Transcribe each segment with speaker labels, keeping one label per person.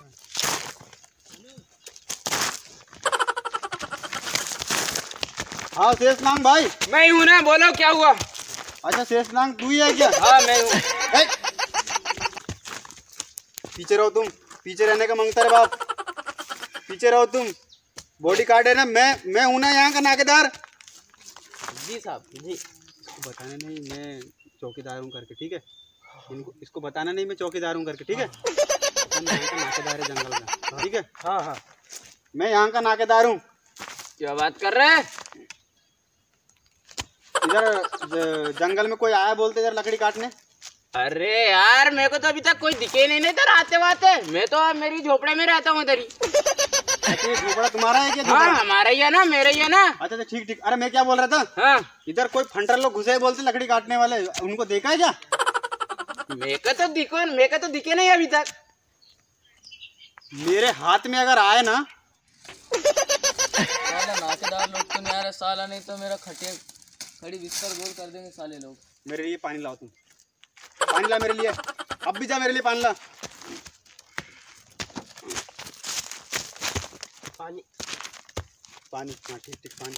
Speaker 1: हाँ शेष नांग भाई।
Speaker 2: मैं हूँ ना बोलो क्या हुआ?
Speaker 1: अच्छा शेष नांग तू ही है क्या?
Speaker 2: हाँ मैं हूँ।
Speaker 1: पीछे रहो तुम पीछे रहने का मंगता है बाप। पीछे रहो तुम बॉडी कार्ड है ना मैं मैं हूँ ना यहाँ का नाकेदार।
Speaker 2: जी साहब जी।
Speaker 1: बताना नहीं मैं चौकीदार हूँ करके ठीक है? इनको इसको बताना नहीं मैं चौकीदार हूँ करके ठीक है। हाँ। अपन यहाँ का नाकेदार है जंगल का ठीक है?
Speaker 2: हाँ हाँ।
Speaker 1: मैं यहाँ का नाकेदार हूँ।
Speaker 2: क्या बात कर रहे हैं?
Speaker 1: इधर जंगल में कोई आया बोलते इधर लकड़ी काटने?
Speaker 2: अरे यार मेरे को तो अभी तक कोई दिखे नहीं नहीं इधर आते वाते मैं तो मेरी झोपड़े में रहता हूँ इधर ही।
Speaker 1: अच्छा झोपड़ा तुम्हारा है क्या
Speaker 2: हाँ हमारा ही है ना मेरा ही है ना।
Speaker 1: अच्छा अच्छा ठीक ठीक। अरे मैं क्या बोल रहा था?
Speaker 2: हाँ।
Speaker 1: इधर कोई फंटर लोग घुसे बोलते लकड़ी काटने वाले उनको देखा है क्या?
Speaker 2: मेरे को तो दिखो मेरे को तो दिखे नहीं अभी तक।
Speaker 1: मेरे हाथ में अगर आए ना।
Speaker 3: साला नाकेदार लोग तो नहीं आ रहे साला नहीं तो मेरा खटिया खड़ी बिस्तर गोल कर देंगे साले लोग।
Speaker 1: मेरे लिए पानी लाओ तुम। पानी ला मेरे लिए। अब भी जा मेरे लिए पानी ला।
Speaker 2: पानी।
Speaker 1: पानी। हाँ ठीक ठीक पानी।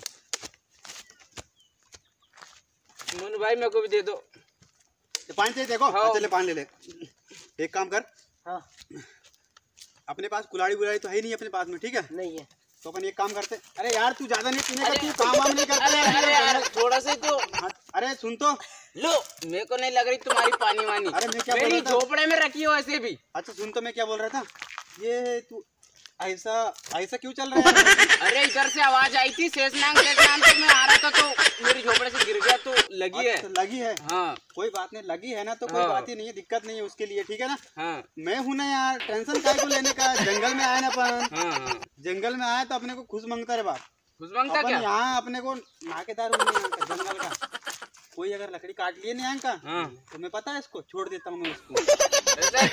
Speaker 2: मुन भाई मेरे को भी दे दो।
Speaker 1: पानी चाहिए देखो
Speaker 2: हाँ।
Speaker 1: हाँ, चले पानी ले ले। एक काम कर।
Speaker 2: हाँ।
Speaker 1: अपने पास कुलाड़ी बुलाड़ी तो है ही नहीं अपने पास में ठीक है?
Speaker 2: नहीं है।
Speaker 1: तो अपन एक काम करते अरे यार तू ज़्यादा नहीं पीने का तू काम वाम नहीं करता।
Speaker 2: अरे अरे यार थोड़ा सा तो।
Speaker 1: हाँ, अरे सुन तो।
Speaker 2: लो मेरे को नहीं लग रही तुम्हारी पानी वानी।
Speaker 1: अरे मैं क्या बोल
Speaker 2: मेरी
Speaker 1: रहा था?
Speaker 2: झोपड़े में रखी हो ऐसे भी।
Speaker 1: अच्छा सुन तो मैं क्या बोल रहा था? ये तू ऐसा ऐसा क्यों चल रहा है?
Speaker 2: अरे इधर से आवाज़ आई थी शेषनाग शेषनाग तो मैं आ रहा था तो मेरी झोपड़े से गिर गया तो लगी है।
Speaker 1: अच्छा, लगी है।
Speaker 2: हाँ।
Speaker 1: कोई बात नहीं लगी है ना तो कोई
Speaker 2: हाँ।
Speaker 1: बात ही नहीं है दिक्कत नहीं है उसके लिए ठीक है ना?
Speaker 2: हाँ।
Speaker 1: मैं हूँ ना यार टेंशन काय को लेने का? जंगल में आए ना अपन।
Speaker 2: हाँ हाँ।
Speaker 1: जंगल में आए तो अपने को खुश माँगता रे बाप।
Speaker 2: खुश माँगता क्या?
Speaker 1: यहाँ अपने को नाकेदार हूँ जंगल का। कोई अगर लकड़ी काट लिए ना यहाँ का
Speaker 2: हाँ।
Speaker 1: तो मैं पता है इसको? छोड़ देता हूँ मैं उसको
Speaker 2: है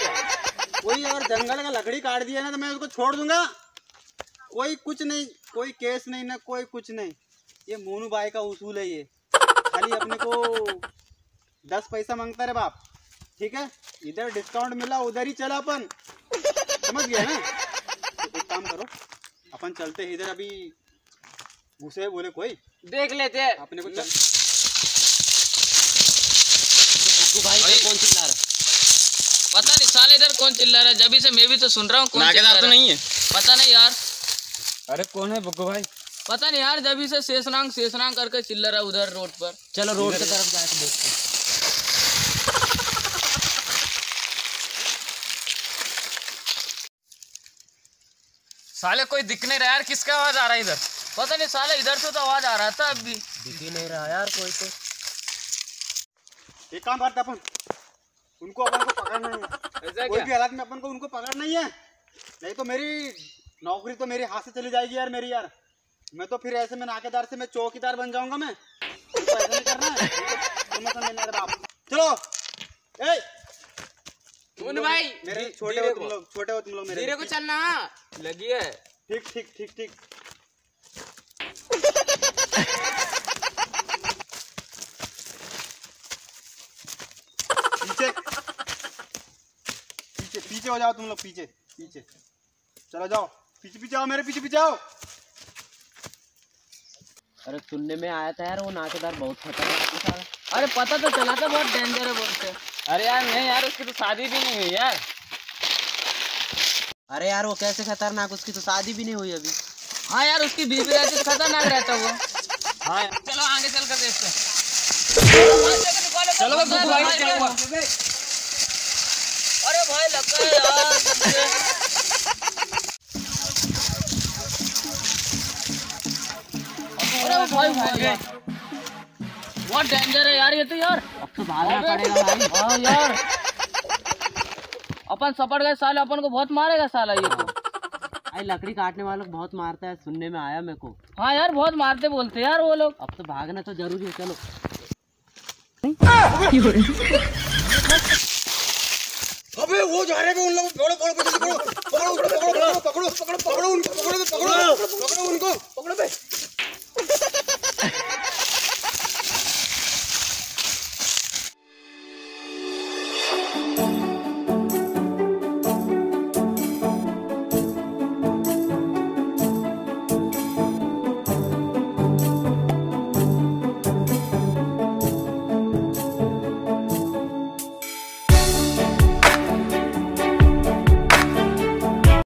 Speaker 1: कोई अगर जंगल का लकड़ी काट दिया ना तो मैं उसको छोड़ दूँगा। कोई कुछ नहीं कोई केस नहीं ना कोई कुछ नहीं। ये मोनू बाई का उसूल है ये। खाली अपने को दस पैसा माँगता रे बाप। ठीक है? इधर डिस्काउंट मिला उधर ही चला अपन। समझ गया ना? तो एक काम करो अपन चलते हैं इधर अभी। घुसे बोले कोई?
Speaker 2: देख लेते हैं।
Speaker 1: अपने को चल
Speaker 3: भाई कौन चिल्ला रहा पता नहीं साले इधर कौन चिल्ला रहा है? जब से मैं भी तो सुन रहा हूँ कौन चिल्ला रहा है?
Speaker 2: है।
Speaker 3: पता नहीं यार।
Speaker 2: अरे कौन है बग्गू भाई?
Speaker 3: पता नहीं यार जब से शेषनांग शेषनांग करके चिल्ला रहा उधर रोड पर।
Speaker 2: चलो रोड की तरफ़ जाके देखते हैं।
Speaker 3: साले कोई दिख नहीं रहा यार किसका आवाज़ आ रहा है इधर? पता नहीं साले इधर से तो आवाज़ आ रहा था अब भी
Speaker 2: दिख ही नहीं रहा यार कोई तो।
Speaker 1: एक काम करते अपन। उनको अपन को पकड़ना है।
Speaker 2: ऐसा
Speaker 1: कोई
Speaker 2: क्या?
Speaker 1: भी हालात में अपन को उनको पकड़ना ही है। नहीं तो मेरी नौकरी तो मेरे हाथ से चली जाएगी यार मेरी यार। मैं तो फिर ऐसे में नाकेदार से मैं चौकीदार बन जाऊँगा मैं। ऐसा नहीं करना है प्रमोशन देना बाप चलो। ए! लोग
Speaker 2: भाई।
Speaker 1: मेरे छोटे हो तुम लोग छोटे हो तुम लोग मेरे
Speaker 2: धीरे को चलना। लगी है।
Speaker 1: ठीक ठीक ठीक ठीक। पीछे। पीछे पीछे हो जाओ तुम लोग पीछे पीछे। चलो जाओ। पीछे पीछे आओ मेरे पीछे पीछे आओ।
Speaker 2: अरे सुनने में आया था यार वो नाकेदार बहुत खतरनाक था
Speaker 3: अरे पता तो चला था बहुत डेंजर है बोलते
Speaker 2: अरे यार नहीं यार उसकी तो शादी भी नहीं हुई यार।
Speaker 4: अरे यार वो कैसे खतरनाक उसकी तो शादी भी नहीं हुई अभी।
Speaker 3: हाँ यार उसकी बीवी रहती तो खतरनाक रहता वो।
Speaker 2: हाँ
Speaker 3: चलो आगे चल कर देखते
Speaker 2: चलो भाई
Speaker 3: अरे भाई लगा है यार अरे भाई भाई बहुत डेंजर है यार ये तो यार
Speaker 4: अब तो भागना पड़ेगा भाई
Speaker 3: हाँ यार अपन सपट गए साले अपन को बहुत मारेगा साला ये तो
Speaker 4: भाई लकड़ी काटने वालों को बहुत मारता है सुनने में आया मेरे को
Speaker 3: हाँ यार बहुत मारते बोलते यार वो लोग
Speaker 4: अब तो भागना तो ज़रूरी है चलो
Speaker 1: अबे वो जा रहे हैं उन लोग पकड़ो पकड़ो पकड़ो पकड़ो पकड़ो पकड़ो पकड़ो पकड़ो पकड़ो उनको पकड़ो पकड़ो पकड़ो उनको